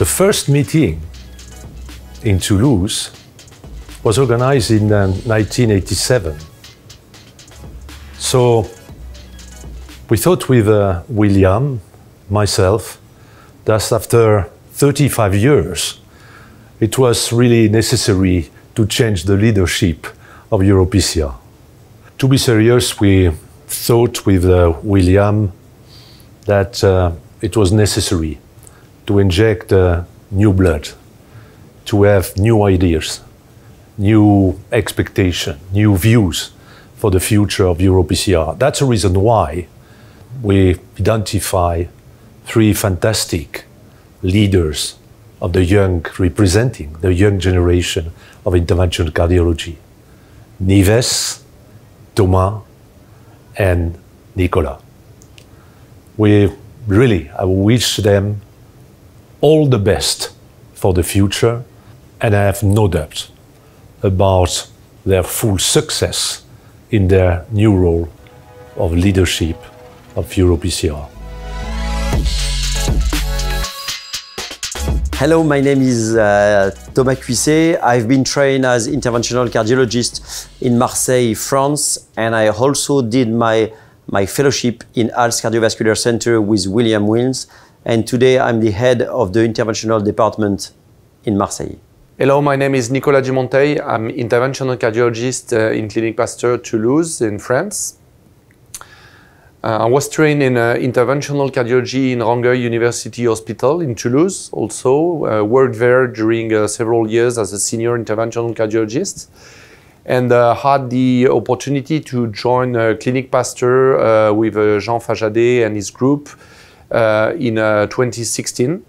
The first meeting in Toulouse was organized in uh, 1987. So we thought with uh, William, myself, that after 35 years, it was really necessary to change the leadership of EuroPCR. To be serious, we thought with uh, William that uh, it was necessary to inject uh, new blood, to have new ideas, new expectation, new views for the future of EuroPCR. That's the reason why we identify three fantastic leaders of the young, representing the young generation of interventional cardiology. Nieves, Thomas, and Nicola. We really, I wish them all the best for the future, and I have no doubt about their full success in their new role of leadership of EuroPCR. Hello, my name is uh, Thomas Cuisset. I've been trained as interventional cardiologist in Marseille, France, and I also did my, my fellowship in Aalst Cardiovascular Center with William Wijns. And today I'm the head of the interventional department in Marseille. Hello, my name is Nicolas Dumonteil. I'm interventional cardiologist uh, in Clinique Pasteur Toulouse in France. Uh, I was trained in uh, interventional cardiology in Rangueil University Hospital in Toulouse. Also uh, worked there during uh, several years as a senior interventional cardiologist, and uh, had the opportunity to join uh, Clinique Pasteur with Jean Fajadet and his group in 2016.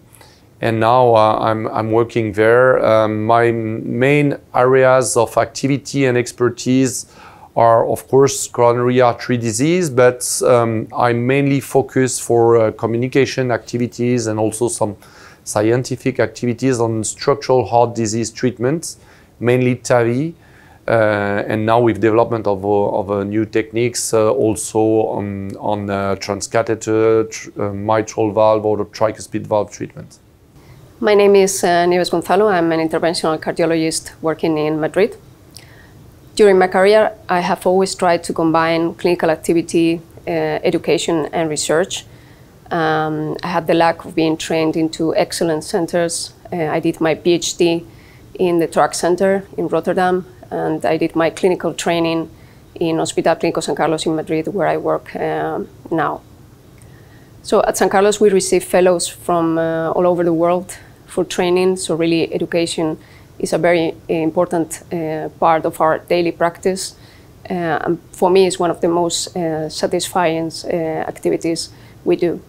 And now I'm, I'm working there. Um, my main areas of activity and expertise are of course coronary artery disease, but um, I mainly focus for uh, communication activities and also some scientific activities on structural heart disease treatments, mainly TAVI, uh, and now with development of, uh, of uh, new techniques uh, also on, on uh, transcatheter, tr mitral valve or tricuspid valve treatment. My name is uh, Nieves Gonzalo. I'm an interventional cardiologist working in Madrid. During my career, I have always tried to combine clinical activity, uh, education, and research. Um, I had the luck of being trained into excellent centers. Uh, I did my PhD in the Thorax Center in Rotterdam, and I did my clinical training in Hospital Clínico San Carlos in Madrid, where I work uh, now. So at San Carlos, we receive fellows from uh, all over the world for training, so really education is a very important uh, part of our daily practice. Uh, and for me, it's one of the most uh, satisfying activities we do.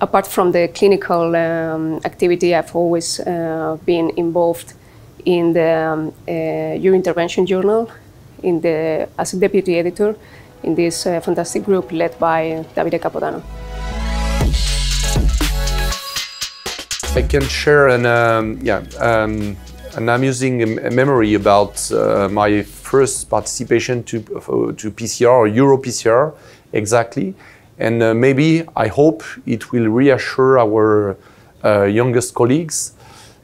Apart from the clinical um, activity, I've always been involved in the um, Eurointervention Journal in the, as a deputy editor in this uh, fantastic group led by Davide Capodanno. I can share an, um, yeah, um, an amusing memory about uh, my first participation to, uh, to PCR or EuroPCR exactly. And uh, maybe, I hope, it will reassure our uh, youngest colleagues.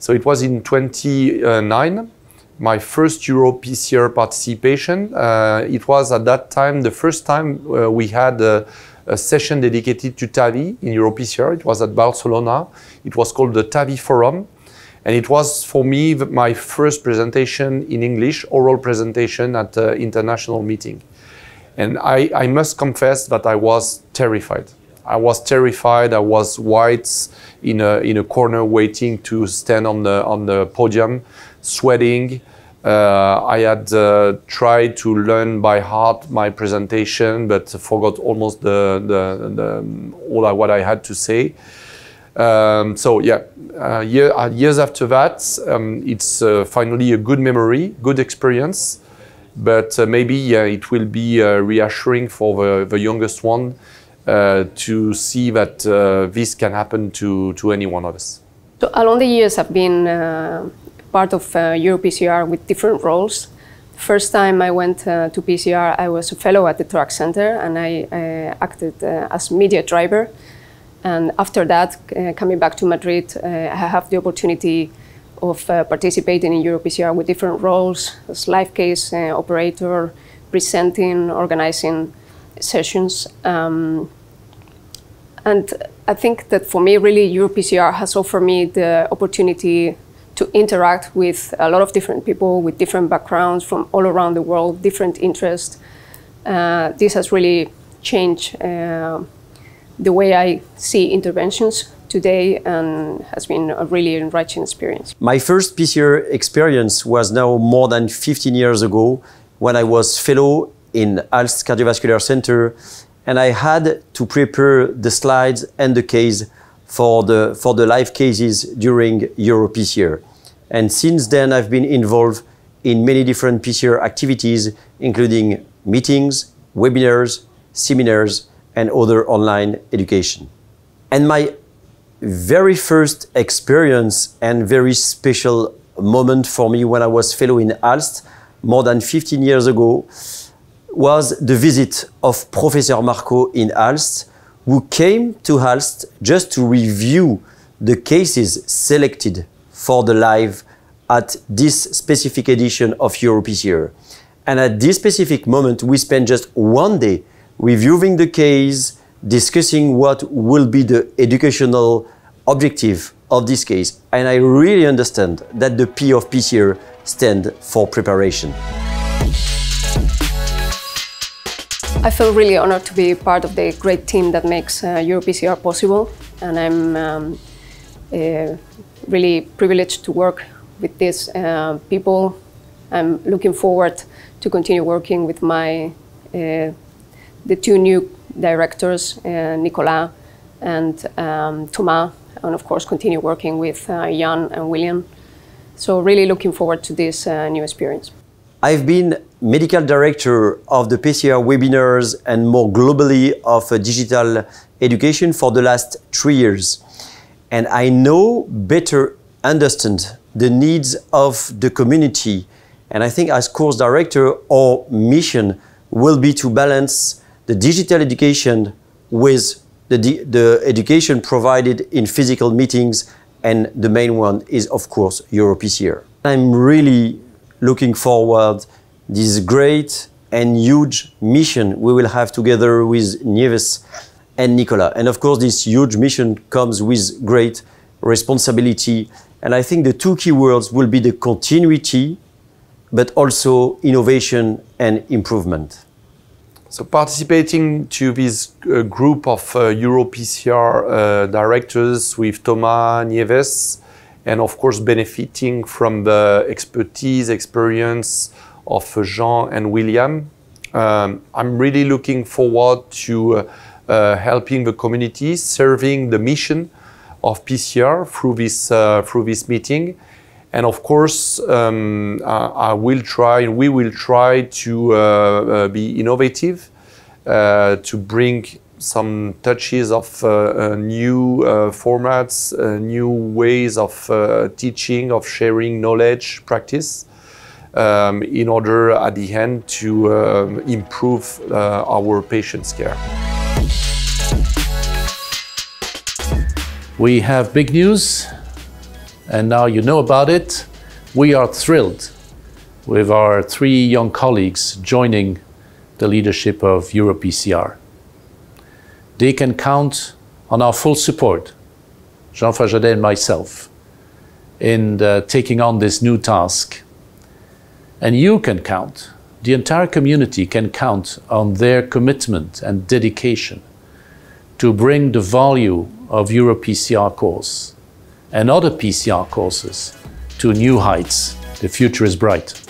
So it was in 29, my first EuroPCR participation. Uh, it was at that time the first time uh, we had a, a, session dedicated to TAVI in EuroPCR. It was at Barcelona. It was called the TAVI Forum. And it was for me my first presentation in English, oral presentation at an international meeting. And I, I must confess that I was terrified. I was terrified. I was white in a, in a corner waiting to stand on the, on the podium, sweating. Uh, I had uh, tried to learn by heart my presentation, but forgot almost the, the, the, all what I had to say. Um, so yeah, uh, year, uh, years after that, um, it's uh, finally a good memory, good experience. But uh, maybe it will be reassuring for the, the youngest one uh, to see that this can happen to, to any one of us. So along the years, I've been part of EuroPCR with different roles. First time I went to PCR, I was a fellow at the Thorax Center, and I acted as media driver. And after that, uh, coming back to Madrid, uh, I have the opportunity of uh, participating in EuroPCR with different roles as live case uh, operator, presenting, organizing sessions. Um, and I think that for me, really, EuroPCR has offered me the opportunity to interact with a lot of different people with different backgrounds from all around the world, different interests. Uh, this has really changed uh, the way I see interventions today and has been a really enriching experience. My first PCR experience was now more than 15 years ago when I was fellow in Aalst Cardiovascular Center and I had to prepare the slides and the case for the, for the live cases during EuroPCR. And since then, I've been involved in many different PCR activities, including meetings, webinars, seminars, and other online education. And my very first experience and very special moment for me when I was fellow in Aalst more than 15 years ago was the visit of Professor Marco in Aalst, who came to Aalst just to review the cases selected for the live at this specific edition of EuroPCR. And at this specific moment, we spent just one day reviewing the case, discussing what will be the educational objective of this case. And I really understand that the P of PCR stand for preparation. I feel really honored to be part of the great team that makes uh, EuroPCR possible, and I'm um, uh, really privileged to work with these uh, people. I'm looking forward to continue working with my uh, the two new directors, uh, Nicolas and um, Thomas, and of course continue working with uh, Jan and William. So really looking forward to this new experience. I've been medical director of the PCR webinars and more globally of uh, digital education for the last three years. And I know better understand the needs of the community. And I think as course director, our mission will be to balance the digital education with the, the education provided in physical meetings. And the main one is, of course, EuroPCR. I'm really looking forward this great and huge mission we will have together with Nieves and Nicola. And of course, this huge mission comes with great responsibility. And I think the two key words will be the continuity, but also innovation and improvement. So participating to this uh, group of uh, EuroPCR uh, directors with Thomas Nieves, and of course benefiting from the expertise, experience of Jean and William. Um, I'm really looking forward to uh, uh, helping the community, serving the mission of PCR through this, uh, through this meeting. And of course, um, I will try, and we will try to uh, uh, be innovative, uh, to bring some touches of uh, uh, new uh, formats, new ways of teaching, of sharing knowledge, practice. Um, in order at the end to um, improve our patients' care. We have big news, and now you know about it. We are thrilled with our three young colleagues joining the leadership of EuroPCR they can count on our full support, Jean Fajadet and myself, in uh, taking on this new task. And you can count, the entire community can count on their commitment and dedication to bring the value of EuroPCR course and other PCR courses to new heights. The future is bright.